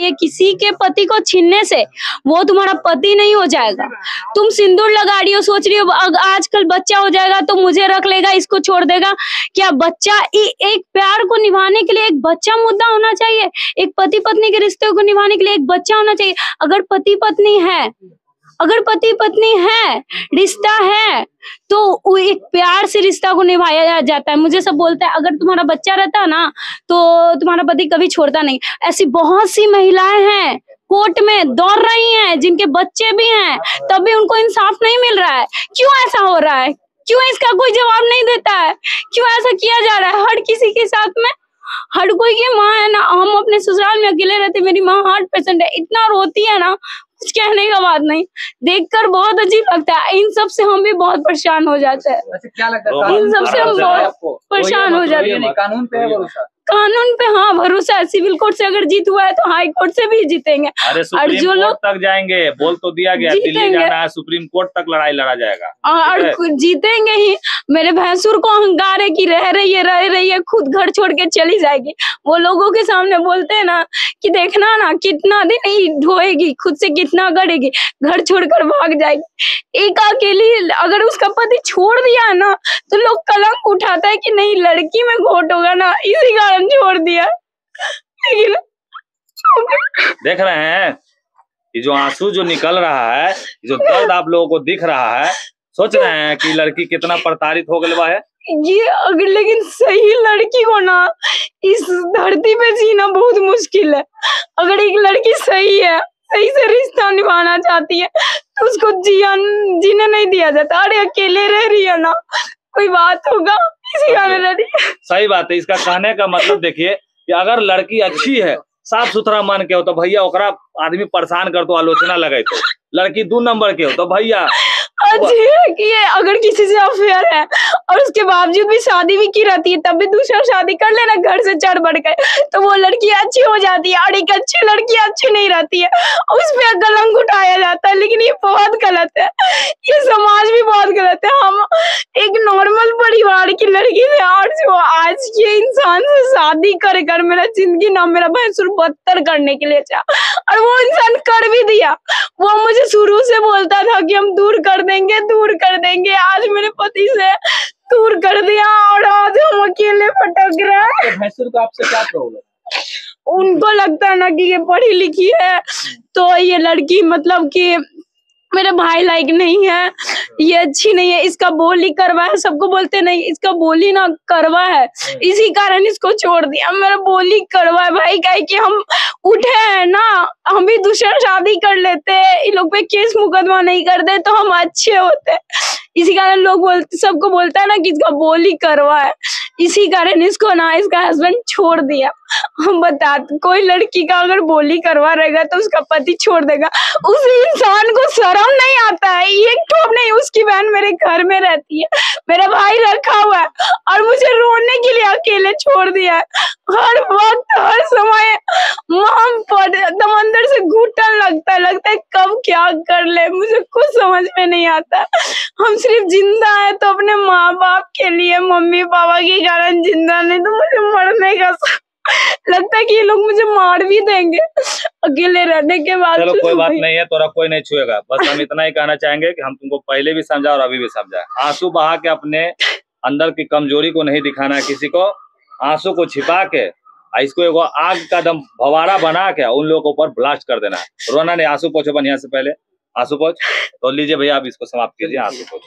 ये किसी के पति को छीनने से वो तुम्हारा पति नहीं हो जाएगा। तुम सिंदूर लगा रही हो सोच रही हो आजकल बच्चा हो जाएगा तो मुझे रख लेगा इसको छोड़ देगा। क्या बच्चा ए, एक प्यार को निभाने के लिए एक बच्चा मुद्दा होना चाहिए? एक पति पत्नी के रिश्ते को निभाने के लिए एक बच्चा होना चाहिए? अगर पति पत्नी है अगर पति पत्नी है, रिश्ता है तो वो एक प्यार से रिश्ता को निभाया जाता है। मुझे सब बोलता है, अगर तुम्हारा बच्चा रहता ना तो तुम्हारा पति कभी छोड़ता नहीं। ऐसी बहुत सी महिलाएँ हैं, कोर्ट में दौड़ रही हैं, जिनके बच्चे भी हैं, तब भी उनको इंसाफ नहीं मिल रहा है। क्यों ऐसा हो रहा है? क्यों इसका कोई जवाब नहीं देता है? क्यों ऐसा किया जा रहा है? हर किसी के साथ में, हर कोई की माँ है ना, हम अपने ससुराल में अकेले रहते, मेरी माँ हार्ट पेशेंट है, इतना रोती है ना कुछ कहने का बात नहीं। देखकर बहुत अजीब लगता है। इन सबसे हम भी बहुत परेशान हो जाते हैं। क्या लगता है? इन सबसे हम बहुत परेशान हो जाते हैं कानून पे है। भरोसा। कानून पे हाँ भरोसा है। सिविल कोर्ट से अगर जीत हुआ है तो हाई कोर्ट से भी जीतेंगे। अरे सुप्रीम जो लोग- तक जाएँगे बोल तो दिया गया दिल्ली जीतेंगे। जाना है सुप्रीम कोर्ट तक लड़ाई लड़ा जाएगा। और है? खुद जीतेंगे ही। मेरे भैंसुर को अहंकार है की रह रही है रह रही है खुद घर छोड़ के चली जाएगी। वो लोगों के सामने बोलते है ना कि देखना ना कितना दिन ही ढोएगी खुद से कितना करेगी घर छोड़कर भाग जाएगी। एक अकेली अगर उसका पति छोड़ दिया ना तो लोग कलंक उठाता है कि नहीं लड़की में घोट होगा ना इसी कारण छोड़ दिया। लेकिन देख रहे हैं ये जो आँसू जो निकल रहा है जो दर्द आप लोगों को दिख रहा है सोच रहे हैं कि लड़की कितना प्रताड़ित हो गई है? ये अगर लेकिन सही लड़की को ना इस धरती पे जीना बहुत मुश्किल है। अगर एक लड़की सही है सही से रिश्ता निभाना चाहती है तो उसको जिया जीने नहीं दिया जाता। अरे अकेले रह रही है ना कोई बात होगा? सही बात है इसका कहने का मतलब देखिए कि अगर लड़की अच्छी है साफ़ सुथरा मन के हो तो भैया ओकरा आदमी परेशान कर तो आलोचना लगे तो। लड़की दो नंबर के हो तो भैया है कि ये अगर किसी से अफेयर है और उसके बावजूद भी शादी भी की रहती है तब भी दूसरा शादी कर लेना घर से चढ़ बढ़ कर तो वो लड़की अच्छी हो जाती है और एक अच्छी लड़की अच्छी नहीं रहती है उस पर कलंक उठाया जाता है लेकिन ये बहुत गलत है। ये समाज भी बहुत गलत है हम एक नॉर्मल परिवार की लड़की से और जो आज के इंसान से शादी कर कर मेरा ज़िंदगी ना मेरा भैंसुर बदतर करने के लिए चाह और वो इंसान कर भी दिया। वो मुझे शुरू से बोलता था कि हम दूर कर देंगे दूर कर देंगे। आज मेरे पति से दूर कर दिया और आज हम अकेले भटक रहे हैं। तो भैंसुर को आपसे क्या प्रॉब्लम उनको लगता है ना कि ये पढ़ी लिखी है। तो ये लड़की मतलब कि मेरे भाई लाइक नहीं है। ये अच्छी नहीं है। इसका बोली करवा है। सबको बोलते नहीं, इसका बोली ना करवा है। इसी कारण इसको छोड़ दिया। मेरा बोली करवा है भाई। कहे कि हम उठे हैं ना, हम भी दूसरा शादी कर लेते इन लोग पे केस मुकदमा नहीं करते तो हम अच्छे होते इसी कारण लोग बोलते सबको बोलता है ना कि इसका बोली करवा है। इसी कारण इसको ना इसका हस्बैंड छोड़ दिया। हम बता, कोई लड़की का अगर बोली करवा रहेगा तो उसका पति छोड़ देगा। उस इंसान को शर्म नहीं आता है। एक ठोप नहीं उसकी बहन मेरे घर में रहती है? मेरा भाई रखा हुआ है और मुझे रोने के लिए अकेले छोड़ दिया है। हर वक्त, हर समय माम हम अंदर से घुटन लगता है। लगता है कब क्या कर ले, मुझे कुछ समझ में नहीं आता हम सिर्फ़ ज़िंदा है तो अपने माँ बाप के लिए मम्मी पापा के कारण ज़िंदा नहीं तो मुझे मरने का लगता है कि ये लोग मुझे मार भी देंगे। अकेले रहने के बाद चलो कोई बात नहीं है तोरा कोई नहीं छुएगा। बस हम इतना ही कहना चाहेंगे कि हम तुमको पहले भी समझा और अभी भी समझा। आँसू बहा के अपने अंदर की कमज़ोरी को नहीं दिखाना है किसी को। आँसू को छिपा के इसको एगो आग का दम भवारा बना के उन लोगों के ऊपर ब्लास्ट कर देना। रोना ने आँसू पोछो बढ़िया से पहले। आँसू पोछ। तो लीजिए भैया आप इसको समाप्त कीजिए। आँसू पोछ।